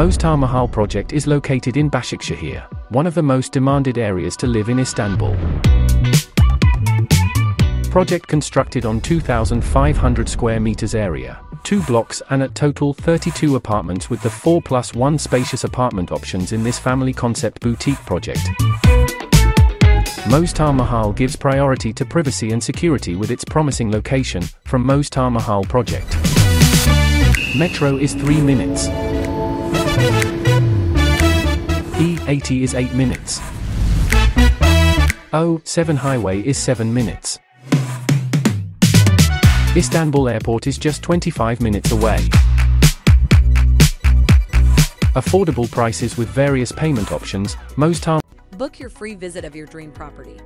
Mostar Mahal project is located in Başakşehir, one of the most demanded areas to live in Istanbul. Project constructed on 2,500 square meters area, two blocks and at total 32 apartments with the 4 plus 1 spacious apartment options in this family concept boutique project. Mostar Mahal gives priority to privacy and security with its promising location, from Mostar Mahal project. Metro is 3 minutes. E80 is 8 minutes. O7 highway is 7 minutes. Istanbul Airport is just 25 minutes away. Affordable prices with various payment options, most Mostar Book your free visit of your dream property.